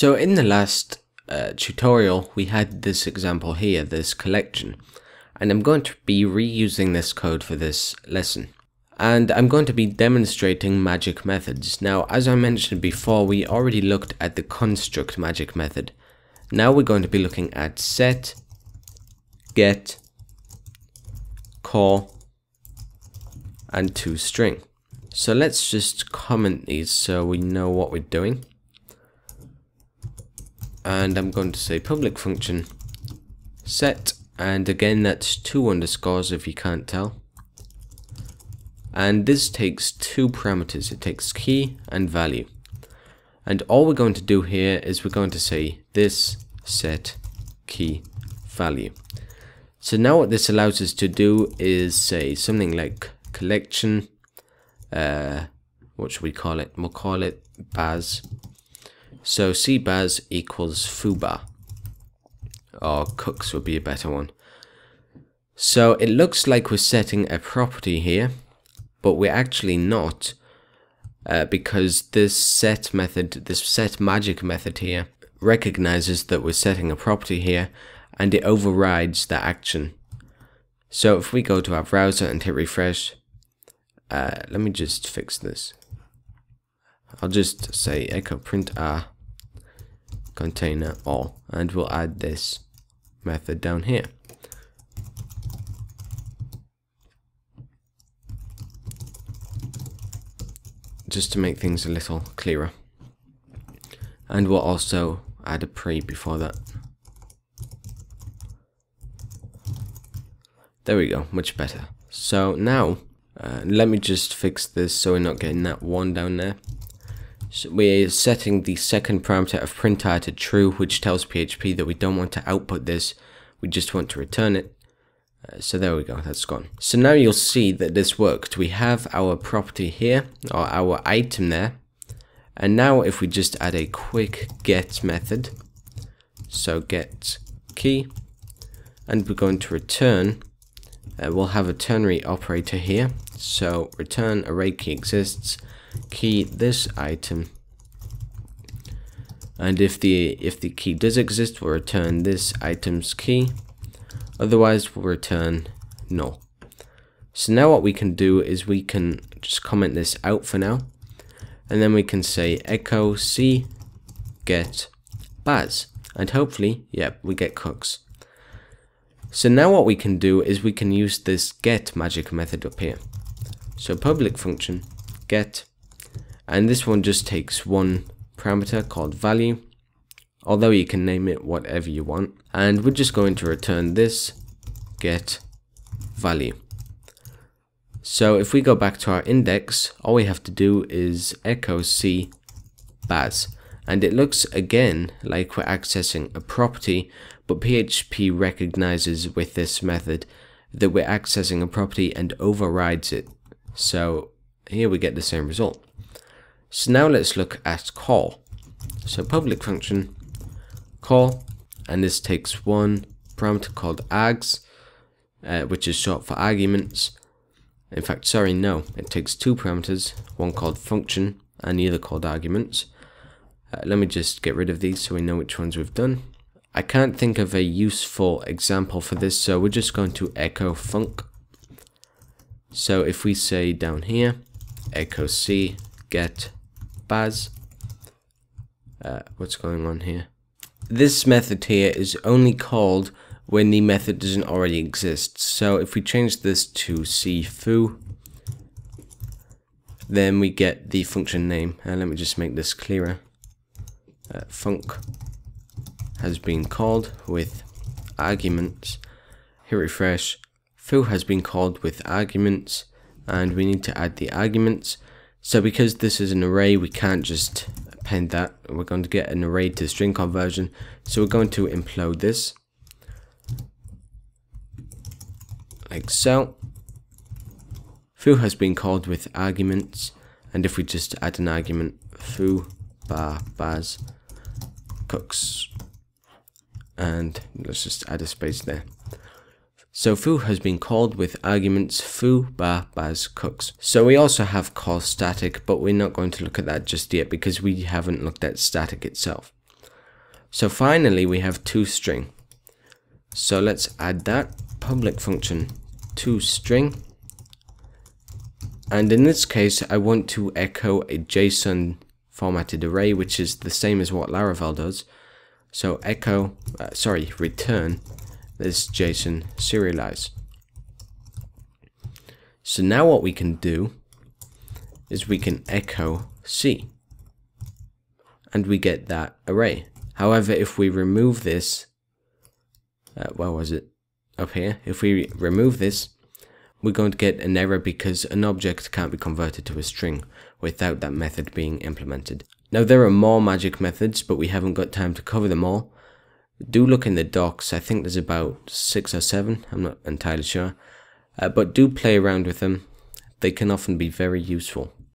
So in the last uh, tutorial, we had this example here, this collection, and I'm going to be reusing this code for this lesson. And I'm going to be demonstrating magic methods. Now, as I mentioned before, we already looked at the construct magic method. Now we're going to be looking at set, get, call, and toString. So let's just comment these so we know what we're doing and I'm going to say public function. Set. And again that's two underscores if you can't tell. And this takes two parameters. It takes key and value. And all we're going to do here is we're going to say this set key value. So now what this allows us to do is say something like collection uh, what should we call it? We'll call it baz so cbaz equals foobar. Or qux would be a better one. So it looks like we're setting a property here, but we're actually not. Uh, because this set method, this set magic method here, recognizes that we're setting a property here and it overrides the action. So if we go to our browser and hit refresh, uh, let me just fix this. I'll just say echo print r container all and we'll add this method down here. Just to make things a little clearer. And we'll also add a pre before that. There we go, much better. So now, uh, let me just fix this so we're not getting that one down there. So we're setting the second parameter of print_r to true, which tells PHP that we don't want to output this, we just want to return it. Uh, so there we go, that's gone. So now you'll see that this worked. We have our property here, or our item there. And now if we just add a quick get method, so get key, and we're going to return, uh, we'll have a ternary operator here. So return array key exists, key this item. And if the if the key does exist we'll return this item's key. Otherwise we'll return null. So now what we can do is we can just comment this out for now. And then we can say echo c get baz. And hopefully yep we get qux so now what we can do is we can use this get magic method up here. So public function get and this one just takes one parameter called value although you can name it whatever you want. And we're just going to return this get value. So if we go back to our index all we have to do is echo c baz. And it looks again like we're accessing a property but PHP recognizes with this method that we're accessing a property and overrides it. So here we get the same result so now let's look at call. So public function call, and this takes one parameter called args, uh, which is short for arguments. In fact, sorry, no, it takes two parameters, one called function and the other called arguments. Uh, let me just get rid of these so we know which ones we've done. I can't think of a useful example for this, so we're just going to echo func. So if we say down here, echo c get Baz. Uh, what's going on here? This method here is only called when the method doesn't already exist. So if we change this to cfoo, then we get the function name. And uh, let me just make this clearer. Uh, func has been called with arguments. Hit refresh. Foo has been called with arguments and we need to add the arguments so because this is an array, we can't just append that. We're going to get an array to string conversion. So we're going to implode this. Like so. Foo has been called with arguments. And if we just add an argument, foo bar baz qux. And let's just add a space there. So foo has been called with arguments foo, bar, baz, qux. So we also have call static, but we're not going to look at that just yet because we haven't looked at static itself. So finally we have toString. So let's add that public function toString. And in this case, I want to echo a JSON formatted array, which is the same as what Laravel does. So echo, uh, sorry, return this JSON serialize. So now what we can do is we can echo C and we get that array. However, if we remove this, uh, where was it? Up here. If we remove this, we're going to get an error because an object can't be converted to a string without that method being implemented. Now there are more magic methods, but we haven't got time to cover them all. Do look in the docs, I think there's about six or seven, I'm not entirely sure. Uh, but do play around with them, they can often be very useful.